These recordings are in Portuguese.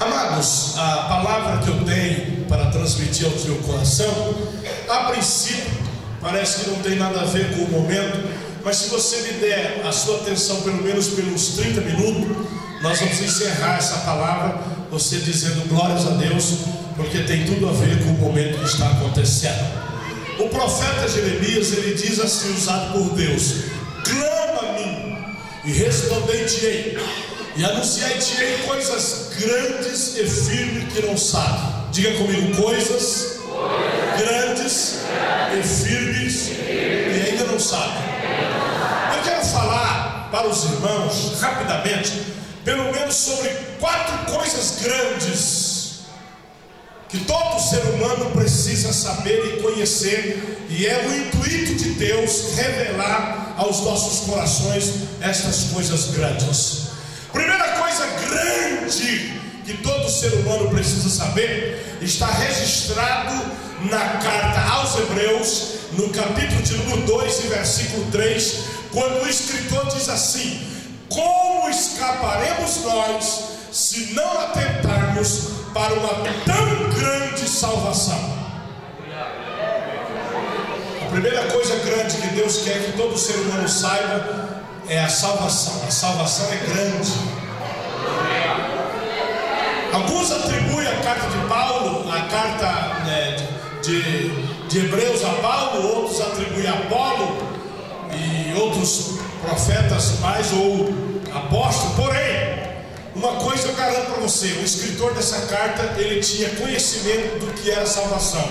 Amados, a palavra que eu tenho para transmitir ao teu coração, a princípio, parece que não tem nada a ver com o momento, mas se você me der a sua atenção pelo menos pelos 30 minutos, nós vamos encerrar essa palavra, você dizendo glórias a Deus, porque tem tudo a ver com o momento que está acontecendo. O profeta Jeremias, ele diz assim, usado por Deus: clama a mim e respondei-te-ei e anunciai-te-ei coisas grandes e firmes que não sabe. Diga comigo, coisas grandes e firmes que ainda não sabe. Eu quero falar para os irmãos, rapidamente, pelo menos sobre quatro coisas grandes que todo ser humano precisa saber e conhecer, e é o intuito de Deus revelar aos nossos corações estas coisas grandes. Que todo ser humano precisa saber está registrado na carta aos Hebreus, no capítulo de número 2 e versículo 3, quando o escritor diz assim: Como escaparemos nós se não atentarmos para uma tão grande salvação? A primeira coisa grande que Deus quer que todo ser humano saiba é a salvação. A salvação é grande. Alguns atribuem a carta de Paulo, a carta né, de, de Hebreus a Paulo, outros atribuem a Apolo e outros profetas mais ou apóstolos. Porém, uma coisa eu garanto para você: o escritor dessa carta ele tinha conhecimento do que era salvação,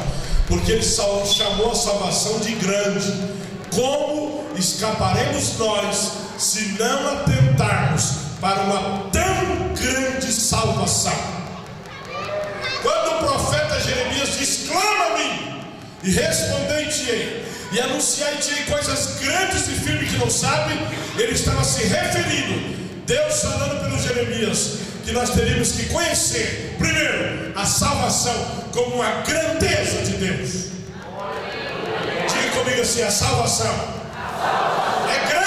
porque ele chamou a salvação de grande. Como escaparemos nós se não atentarmos para uma tão grande salvação? Quando o profeta Jeremias diz: clama a mim e respondei-te-ei, e anunciai-te coisas grandes e firmes que não sabe, ele estava se referindo, Deus falando pelo Jeremias, que nós teríamos que conhecer, primeiro, a salvação como uma grandeza de Deus. Diga comigo assim: a salvação é grande.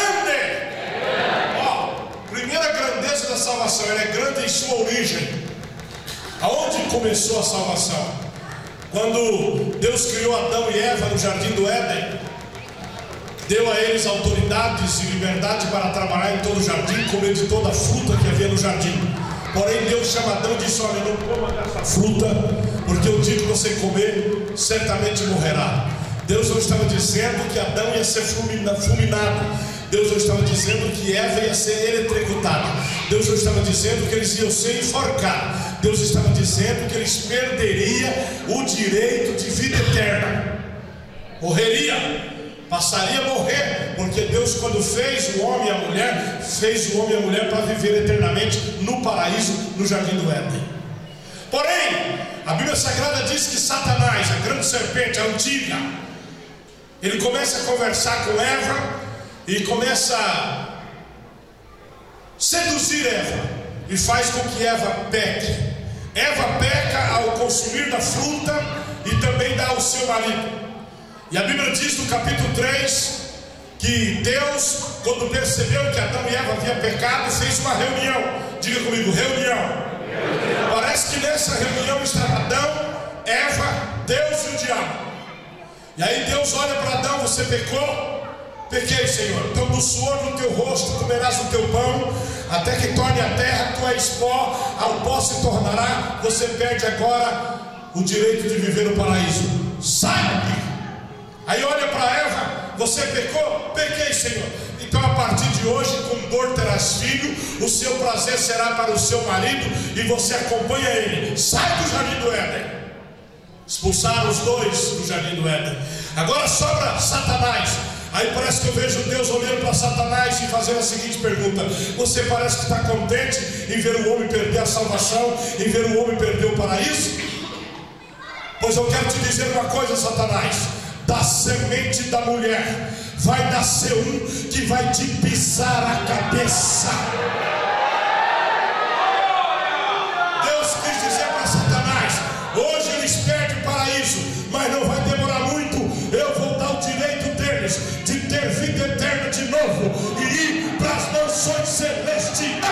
Ó, primeira da salvação, é grande em sua origem. Aonde começou a salvação? Quando Deus criou Adão e Eva no jardim do Éden, deu a eles autoridades e liberdade para trabalhar em todo o jardim, comer de toda a fruta que havia no jardim. Porém, Deus chama Adão e disse: Olha, não coma dessa fruta, porque o dia que você comer, certamente morrerá. Deus não estava dizendo que Adão ia ser fulminado. Deus não estava dizendo que Eva ia ser eletrocutada. Deus não estava dizendo que eles iam ser enforcados. Deus estava dizendo que eles perderiam o direito de vida eterna. Morreria passaria a morrer, porque Deus, quando fez o homem e a mulher, fez o homem e a mulher para viver eternamente no paraíso, no jardim do Éden. Porém, a Bíblia Sagrada diz que Satanás, a grande serpente, a antiga, ele começa a conversar com Eva e começa a seduzir Eva e faz com que Eva peque. Eva peca ao consumir da fruta e também dá ao seu marido. E a Bíblia diz no capítulo 3 que Deus, quando percebeu que Adão e Eva haviam pecado, fez uma reunião. Diga comigo, reunião. reunião. Parece que nessa reunião estava Adão, Eva, Deus e o diabo. E aí Deus olha para Adão, você pecou? Pequei, Senhor. Então do suor do teu rosto comerás o teu pão, até que torne a terra, tu és pó, ao pó se tornará. Você perde agora o direito de viver no paraíso. Sai. Aí olha para Eva, você pecou? Pequei, Senhor. Então a partir de hoje, com dor terás filho, o seu prazer será para o seu marido e você acompanha ele. Sai do jardim do Éden. Expulsaram os dois do jardim do Éden. Agora sobra Satanás. Aí parece que eu vejo Deus olhando para Satanás e fazendo a seguinte pergunta: Você parece que está contente em ver o homem perder a salvação, em ver o homem perder o paraíso? Pois eu quero te dizer uma coisa, Satanás da semente da mulher, vai nascer um que vai te pisar a cabeça. dimensões celestiais.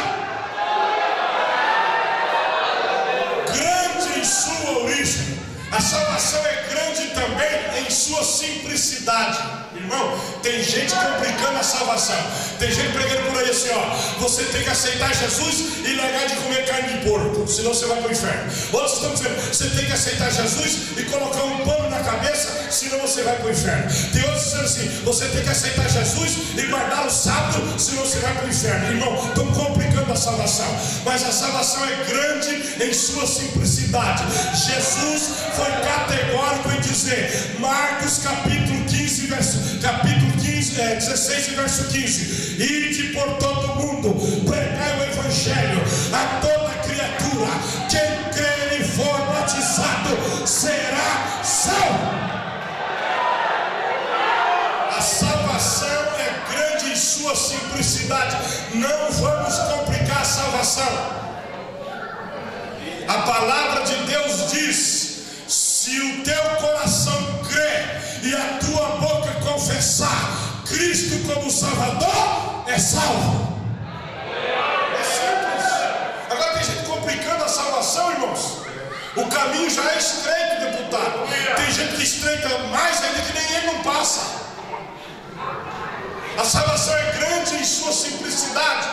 Grande em sua origem, a salvação é grande também em sua simplicidade. Irmão, tem gente complicando a salvação. Tem gente pregando por aí assim, ó. Você tem que aceitar Jesus e largar de comer carne de porco, senão você vai para o inferno. Outros estão dizendo, você tem que aceitar Jesus e colocar um pano cabeça, senão você vai para o inferno. Tem outros dizendo assim, você tem que aceitar Jesus e guardar o sábado, senão você vai para o inferno. Irmão, estão complicando a salvação. Mas a salvação é grande em sua simplicidade. Jesus foi categórico em dizer, Marcos capítulo 15, verso, capítulo 15, é, 16 e verso 15: Ide por todo mundo, pregai o evangelho a toda criatura. Quem crer e for batizado será salvo. A salvação é grande em sua simplicidade. Não vamos complicar a salvação. A palavra de Deus diz: se o teu coração crer e a tua boca confessar Cristo como Salvador, é salvo. Caminho já é estreito, deputado. Tem gente que estreita mais ainda que nem ele não passa. A salvação é grande em sua simplicidade.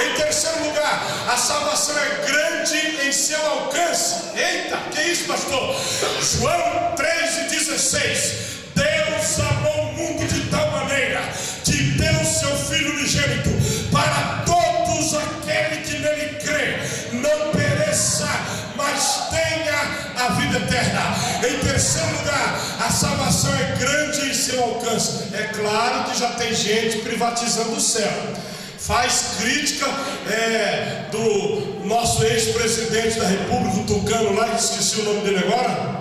Em terceiro lugar, a salvação é grande em seu alcance. Eita, que isso, pastor? João 3,16. A vida eterna. Em terceiro lugar, a salvação é grande em seu alcance. É claro que já tem gente privatizando o céu faz crítica é, do nosso ex-presidente da República, o Tucano lá, esqueci o nome dele agora.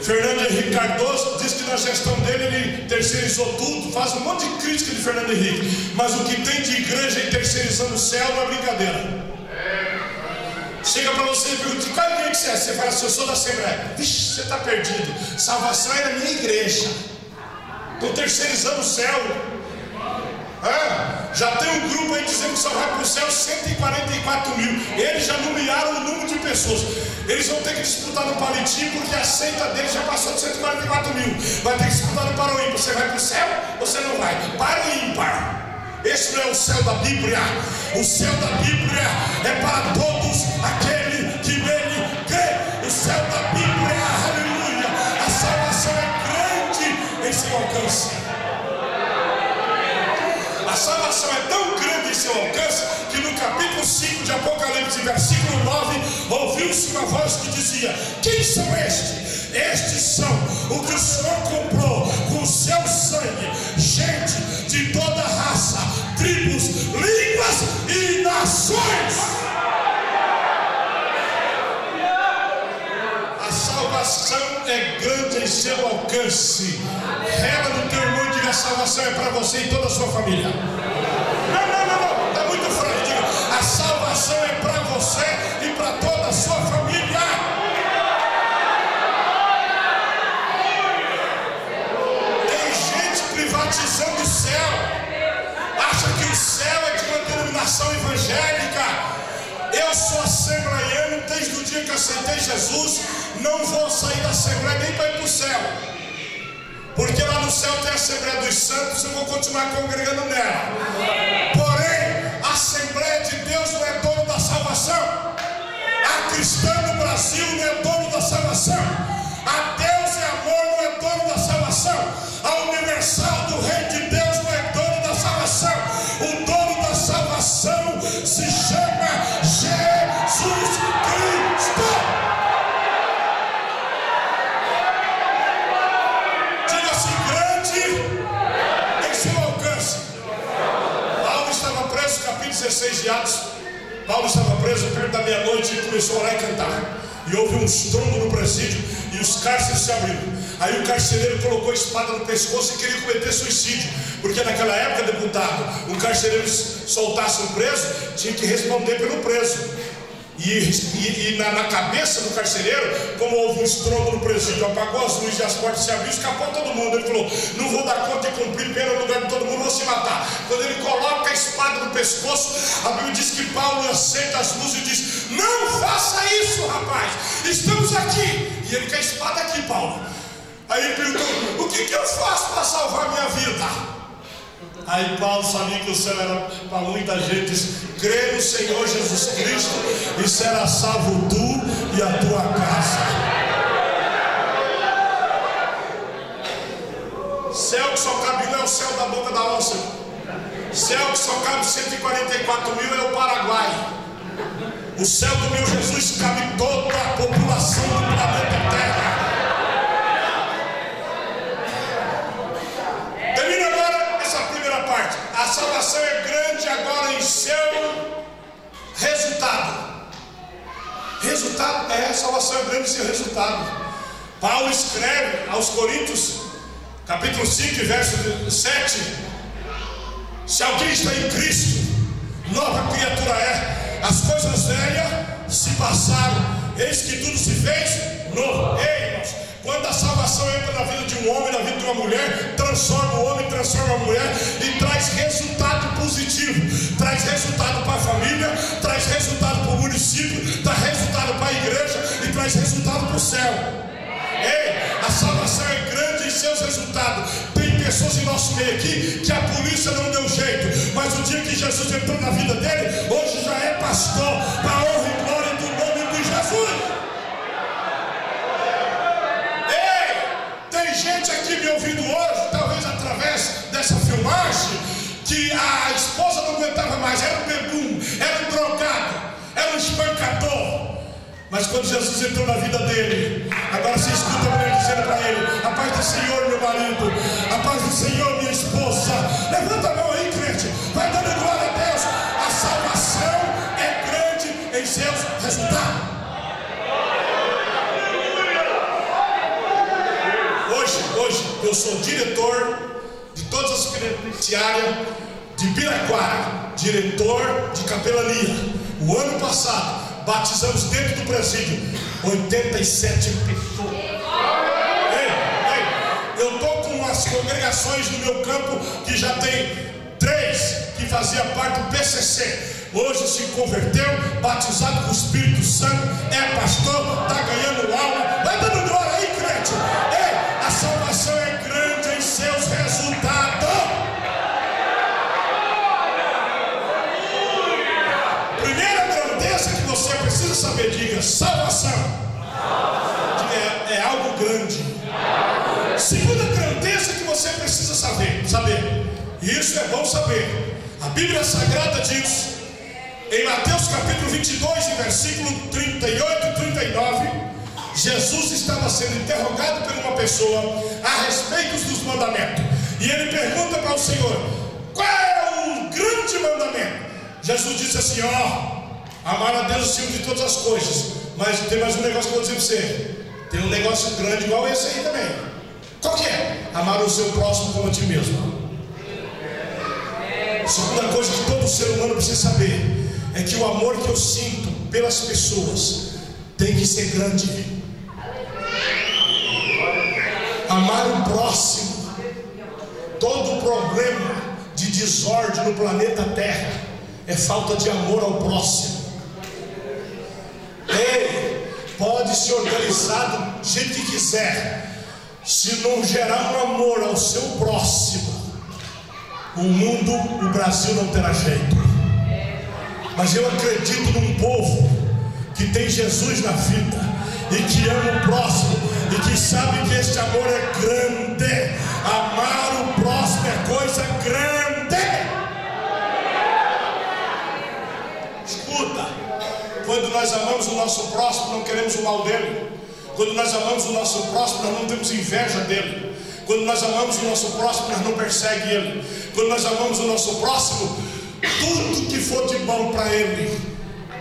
Fernando Henrique Cardoso diz que na gestão dele ele terceirizou tudo, faz um monte de crítica de Fernando Henrique, mas o que tem de igreja em terceirizando o céu não é brincadeira. Chega para você e pergunta: qual igreja que você é? Você fala assim: eu sou da Assembleia. Vixe, você está perdido. Salvação é na minha igreja. Estou terceirizando o céu. É, já tem um grupo aí dizendo que só vai para o céu 144 mil. Eles já nomearam o número de pessoas. Eles vão ter que disputar no palitinho porque a seita deles já passou de 144 mil. Vai ter que disputar no ímpar. Você vai para o céu ou você não vai? Para o ímpar. Esse não é o céu da Bíblia. O céu da Bíblia é para todos aqueles que nele crê. O céu da Bíblia, aleluia. A salvação é grande em seu alcance. A salvação é tão grande em seu alcance que no capítulo 5 de Apocalipse, versículo 9, ouviu-se uma voz que dizia: Quem são estes? Estes são o que o Senhor comprou com o seu sangue, alcance. Rela no teu irmão e diga: a salvação é para você e toda a sua família. Não, não, não, não. Está muito fraco. Diga: a salvação é para você e para toda a sua família. Tem gente privatizando o céu. Acha que o céu é de uma denominação evangélica. Eu sou assembleiano desde o dia que aceitei Jesus. Não vou sair da Assembleia nem para ir para o céu. Porque lá no céu tem a Assembleia dos Santos, eu vou continuar congregando nela. Meia-noite começou a orar e cantar. E houve um estrondo no presídio e os cárceres se abriram. Aí o carcereiro colocou a espada no pescoço e queria cometer suicídio. Porque naquela época, deputado, um carcereiro soltasse um preso, tinha que responder pelo preso. E, e, e na, na, cabeça do carcereiro, como houve um estrondo no presídio, apagou as luzes e as portas se abriram, escapou todo mundo. Ele falou: Não vou dar conta de cumprir pena no lugar de todo mundo, vou se matar. Quando ele coloca a espada no pescoço, a Bíblia diz que Paulo aceita as luzes e diz: Não faça isso, rapaz, estamos aqui. E ele quer a espada aqui, Paulo. Aí ele perguntou: O que, que eu faço para salvar minha vida? Aí Paulo sabia que o céu era para muita gente. Crê no Senhor Jesus Cristo e será salvo tu e a tua casa. Céu que só cabe um é o céu da boca da onça. Céu que só cabe 144 mil é o Paraguai. O céu do meu Jesus cabe toda a população do planeta Terra. Termina agora essa primeira parte. A salvação é grande agora em seu resultado. Resultado é a salvação é grande em seu resultado. Paulo escreve aos Coríntios capítulo 5, verso 7. Se alguém está em Cristo, nova criatura é. As coisas velhas se passaram, eis que tudo se fez novo. Ei, irmãos, quando a salvação entra na vida de um homem, na vida de uma mulher, transforma o homem, transforma a mulher e traz resultado positivo, traz resultado para a família, traz resultado para o município, traz resultado para a igreja e traz resultado para o céu. Ei, a salvação é grande em seus resultados. Pessoas em nosso meio aqui que a polícia não deu jeito, mas o dia que Jesus entrou na vida dele, hoje já é pastor, para a honra e glória do nome de Jesus. Ei, tem gente aqui me ouvindo hoje, talvez através dessa filmagem, que a esposa não aguentava mais, era um bebum, era um drogado, era um espancador. Mas quando Jesus entrou na vida dele, agora você escuta a mulher dizendo para ele: A paz do Senhor, meu marido, a paz do Senhor, minha esposa. Levanta a mão aí, crente, vai dando glória a Deus. A salvação é grande em seus resultados. Hoje, hoje, eu sou diretor de todas as penitenciárias de Piraquara, diretor de capelania. O ano passado, batizamos dentro do presídio 87 pessoas. Ei, ei, eu estou com umas congregações no meu campo que já tem três que fazia parte do PCC. Hoje se converteu, batizado com o Espírito Santo, é pastor, está ganhando aula. Vai dando glória aí, crente. Salvação. Diga, é, é algo grande. Segunda grandeza que você precisa saber, saber. Isso é bom saber. A Bíblia Sagrada diz, em Mateus capítulo 22, versículo 38 e 39, Jesus estava sendo interrogado por uma pessoa a respeito dos mandamentos. E ele pergunta para o Senhor: qual é o grande mandamento? Jesus disse assim: Ó, amar a Deus acima de todas as coisas. Mas tem mais um negócio que eu vou dizer para você: tem um negócio grande igual esse aí também. Qual que é? Amar o seu próximo como a ti mesmo. A segunda coisa que todo ser humano precisa saber é que o amor que eu sinto pelas pessoas tem que ser grande. Amar o próximo. Todo problema de desordem no planeta Terra é falta de amor ao próximo. Ei, pode se organizar do jeito que quiser, se não gerar um amor ao seu próximo, o mundo, o Brasil não terá jeito. Mas eu acredito num povo que tem Jesus na vida e que ama o próximo e que sabe que este amor é grande. Amar o próximo é coisa grande. Escuta, quando nós amamos o nosso próximo, não queremos o mal dele. Quando nós amamos o nosso próximo, nós não temos inveja dele. Quando nós amamos o nosso próximo, nós não perseguimos ele. Quando nós amamos o nosso próximo, tudo que for de bom para ele,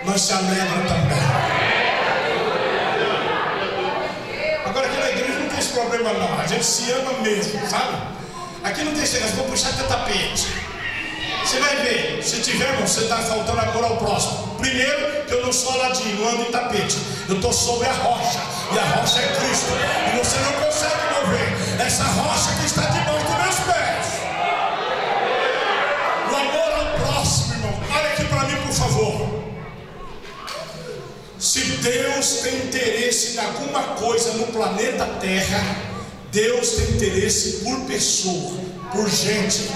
nós se alegra também. Agora aqui na igreja não tem esse problema não, a gente se ama mesmo, sabe? Aqui não tem esse negócio, vou puxar teu tapete. Você vai ver, se tiver, você está faltando amor ao próximo. Primeiro, que eu não sou ladinho, não ando em tapete. Eu estou sobre a rocha, e a rocha é Cristo. E você não consegue mover essa rocha que está debaixo dos meus pés. O amor ao próximo, irmão. Olha aqui para mim, por favor. Se Deus tem interesse em alguma coisa no planeta Terra, Deus tem interesse por pessoa, por gente.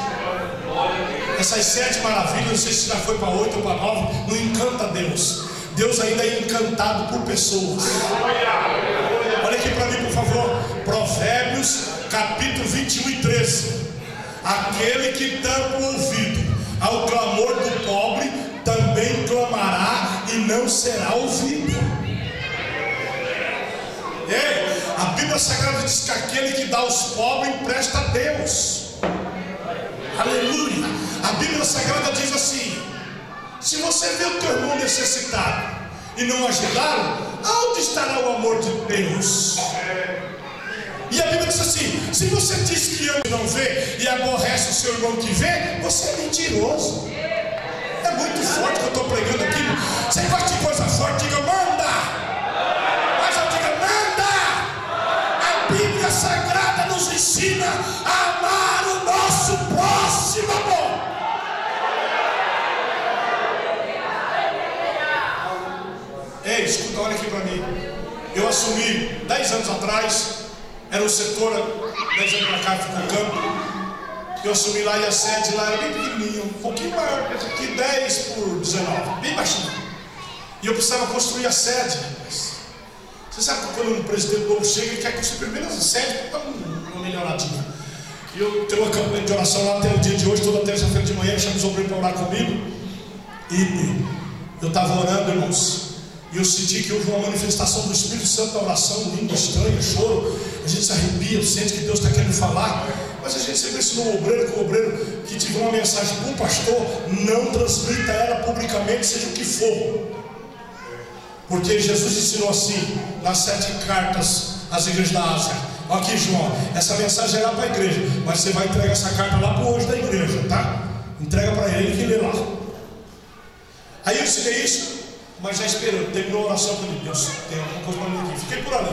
Essas sete maravilhas, não sei se já foi para oito ou para nove, não encanta Deus. Deus ainda é encantado por pessoas. Olha aqui para mim, por favor. Provérbios, capítulo 21 e 13. Aquele que tampa o ouvido ao clamor do pobre, também clamará e não será ouvido. Ei, a Bíblia Sagrada diz que aquele que dá aos pobres empresta a Deus. Aleluia. A Bíblia Sagrada diz assim: se você vê o teu irmão necessitado e não ajudá-lo, onde estará o amor de Deus? E a Bíblia diz assim: se você diz que ama e não vê e aborrece o seu irmão que vê, você é mentiroso. É muito forte que eu estou pregando aqui. Você gosta de coisa forte, diga, manda! Eu assumi 10 anos atrás era um setor, 10 anos para cá, ficou campo. Eu assumi lá e a sede lá era bem pequenininha, um pouquinho maior, aqui 10 por 19, bem baixinho. E eu precisava construir a sede. Você sabe que quando um presidente novo chega, ele quer construir primeiro a sede para dar uma melhoradinha. E eu tenho uma campanha de oração lá até o dia de hoje, toda terça-feira de manhã, chamo os obreiros para orar comigo. E eu estava orando, irmãos. Eu senti que houve uma manifestação do Espírito Santo na oração, linda, estranha, choro. A gente se arrepia, sente que Deus está querendo falar. Mas a gente sempre ensinou o obreiro que o obreiro que tiver uma mensagem para um pastor, não transmita ela publicamente, seja o que for. Porque Jesus ensinou assim, nas sete cartas às igrejas da Ásia. Aqui, João, essa mensagem é lá para a igreja, mas você vai entregar essa carta lá para o anjo da igreja, tá? Entrega para ele que lê lá. Aí eu ensinei isso, mas já esperando, terminou a oração com Deus. Tem alguma coisa para mim aqui. Fiquei por ali.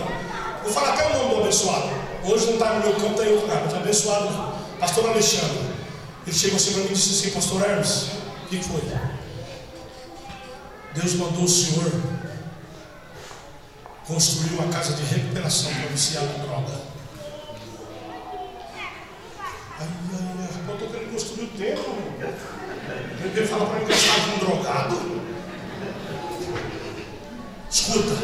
Vou falar até o nome do abençoado. Hoje não está no meu campo, está em outro lugar, mas abençoado não. Pastor Alexandre. Ele chegou assim para mim e disse assim, Pastor Hermes, o que foi? Deus mandou o senhor construir uma casa de recuperação para viciado em droga. Ai, ai, ai, eu estou querendo construir o templo. Ele veio falar para mim que eu estava um drogado. Escuta,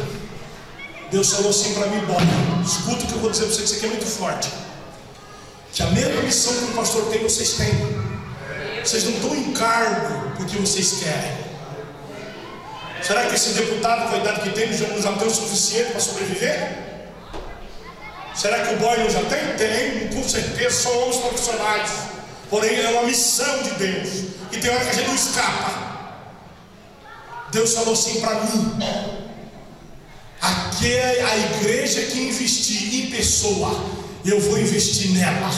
Deus falou assim para mim, bom, escuta o que eu vou dizer para você, que isso aqui é muito forte. Que a mesma missão que o pastor tem, vocês têm. Vocês não estão em cargo porque vocês querem. Será que esse deputado, com a idade que tem, já já tem o suficiente para sobreviver? Será que o boy não já tem? Tem, com certeza, são homens profissionais. Porém, é uma missão de Deus. E tem hora que a gente não escapa. Deus falou assim para mim: Aqui é a igreja que investir em pessoa, eu vou investir nela.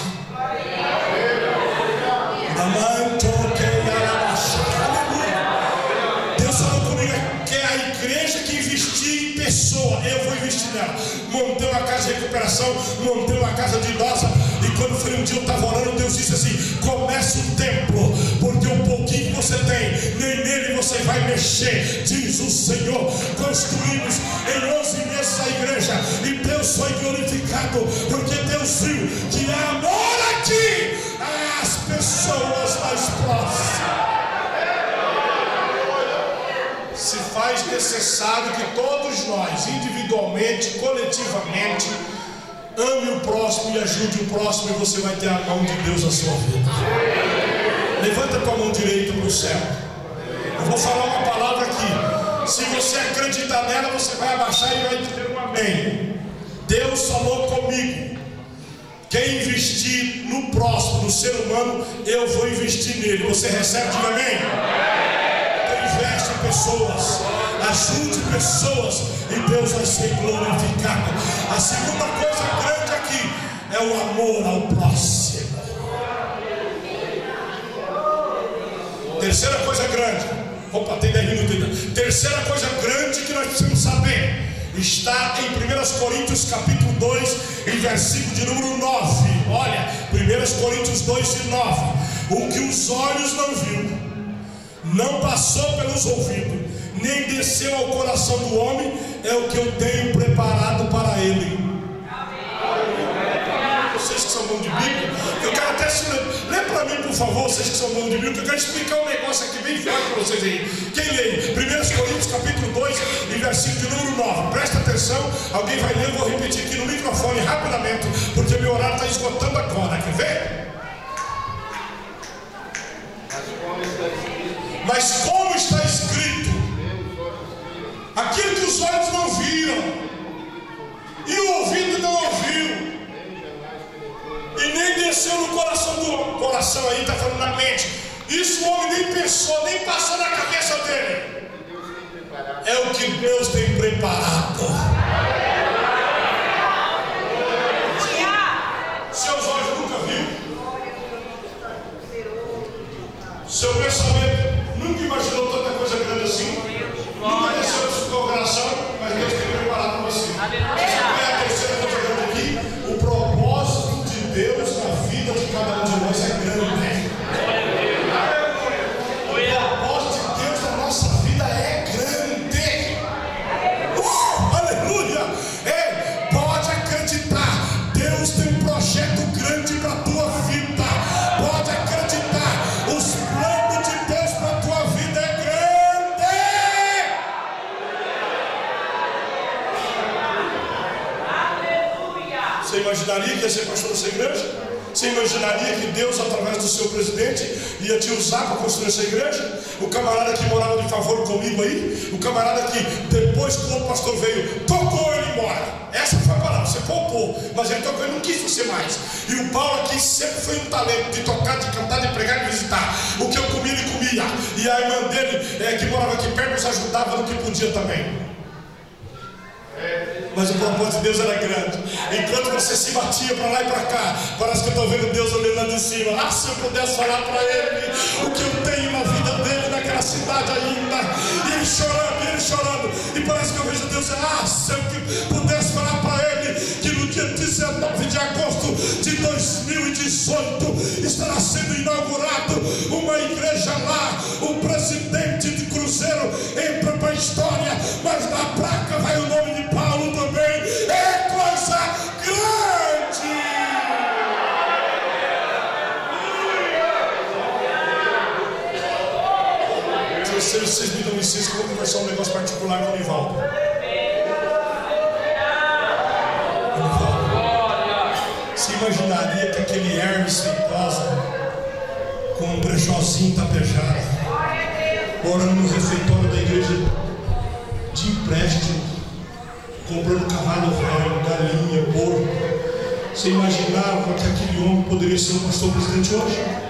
Deus falou comigo que é a igreja que investir em pessoa, eu vou investir nela. Montei uma casa de recuperação, montei uma casa de idosa. E quando foi um dia eu estava orando, Deus disse assim: comece o templo, porque o pouquinho que você tem, nem nele você vai mexer, diz o Senhor. Construímos porque Deus viu que há amor aqui às pessoas mais próximas. Se faz necessário que todos nós, individualmente, coletivamente, ame o próximo e ajude o próximo, e você vai ter a mão de Deus na sua vida. Levanta tua mão direita para o céu. Eu vou falar uma palavra aqui. Se você acreditar nela, você vai abaixar e vai dizer um amém. Deus falou comigo. Quem investir no próximo, no ser humano, eu vou investir nele. Você recebe, diga amém. Então investe em pessoas, ajude pessoas e Deus vai ser glorificado. A segunda coisa grande aqui é o amor ao próximo. Terceira coisa grande, opa, tem 10 minutos ainda. Terceira coisa grande que nós precisamos saber está em 1 Coríntios capítulo 2, em versículo de número 9. Olha, 1 Coríntios 2 e 9. O que os olhos não viram, não passou pelos ouvidos, nem desceu ao coração do homem, é o que eu tenho preparado para ele. De Bíblia. Eu quero até se lê para mim, por favor, vocês que são bons de Bíblia, que eu quero explicar um negócio aqui bem forte para vocês aí. Quem lê? 1 Coríntios capítulo 2 e versículo de número 9. Presta atenção, alguém vai ler, eu vou repetir aqui no microfone rapidamente, porque meu horário está esgotando agora. Quer ver? Mas como está escrito, nem passou na cabeça dele. É o que Deus tem preparado. Você imaginaria que Deus, através do seu presidente, ia te usar para construir essa igreja? O camarada que morava de favor comigo aí, o camarada que depois que o pastor veio, tocou ele embora. Essa foi a palavra, você poupou, mas ele tocou, ele não quis você mais. E o Paulo aqui sempre foi um talento de tocar, de cantar, de pregar, de visitar. O que eu comia, ele comia. E a irmã dele, é, que morava aqui perto, nos ajudava no que podia também. Mas o propósito de Deus era grande. Enquanto você se batia para lá e para cá, parece que eu estou vendo Deus olhando lá de cima. Ah, se eu pudesse falar para ele o que eu tenho na vida dele, naquela cidade ainda. E ele chorando, e ele chorando. E parece que eu vejo Deus, ah, se eu com o Nivaldo. Você imaginaria que aquele Hermes Feitosa, com um brechózinho tapejado, morando no refeitório da igreja de empréstimo, comprando cavalo velho, galinha, porco. Você imaginava que aquele homem poderia ser o pastor presidente hoje?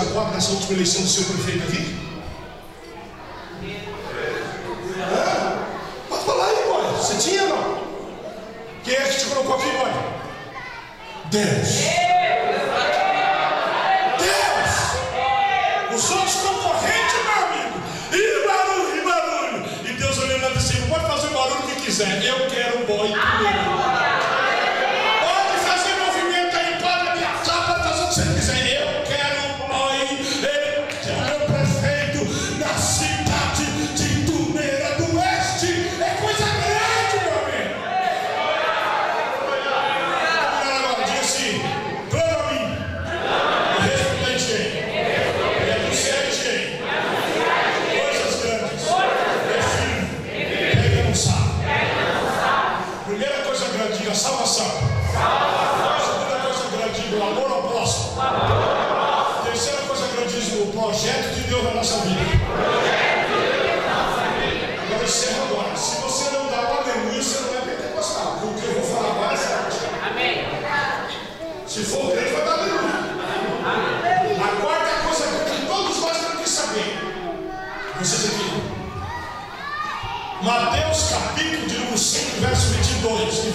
Agora nessa última eleição do seu prefeito aqui? Hã? Pode falar aí, boy. Você tinha não? Quem é que te colocou aqui, boy? Deus. Deus! Os outros concorrentes, meu amigo. E barulho, e barulho. E Deus olhando cima, pode fazer o barulho que quiser. Eu quero boi primeiro.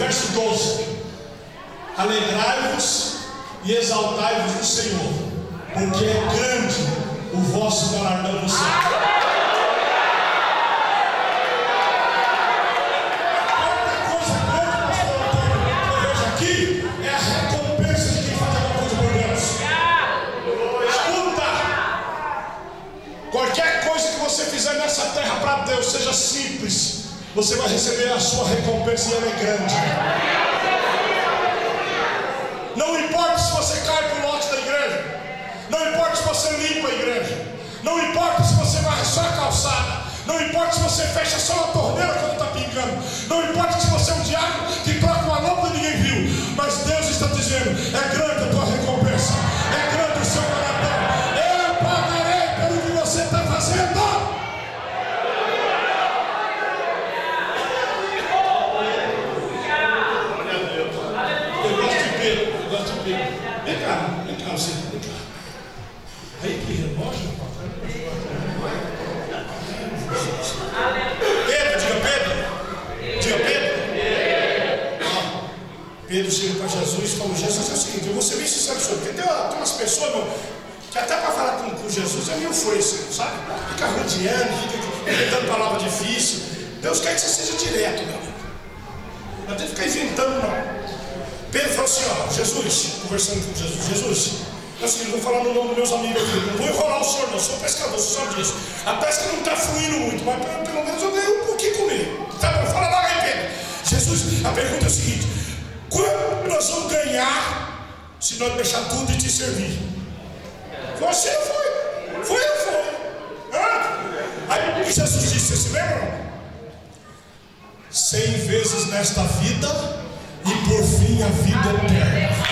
Verso 12. Alegrai-vos e exaltai-vos no Senhor, porque é grande o vosso galardão no céu. Vai receber a sua recompensa e ela é grande. Não importa se você cai para o lote da igreja. Não importa se você limpa a igreja. Não importa se você varre só a calçada. Não importa se você fecha só a torneira Pedro chega para Jesus e Jesus é o seguinte, eu vou ser bem sincero com porque tem, tem umas pessoas, que até para falar com, com Jesus é meio fresco, sabe? Fica rodeando, fica inventando palavra difícil. Deus quer que você seja direto, meu amigo. Não tem que ficar inventando, não. Pedro falou assim: ó, Jesus, conversando com Jesus, Jesus, é o seguinte, vou falar no nome dos meus amigos aqui, não vou enrolar o senhor, não, sou pescador, você sabe disso. A pesca não está fluindo muito, mas pelo, menos eu ganhei um pouquinho comer. Tá bom, fala aí, Pedro. Jesus, a pergunta é a seguinte: quanto nós vamos ganhar se nós deixar tudo e te servir? Você foi, foi ou foi? Hã? Aí Jesus disse: você se lembra? Cem vezes nesta vida e por fim a vida eterna.